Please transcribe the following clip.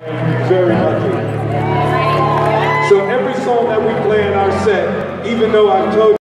Very lucky. So every song that we play in our set, even though I've told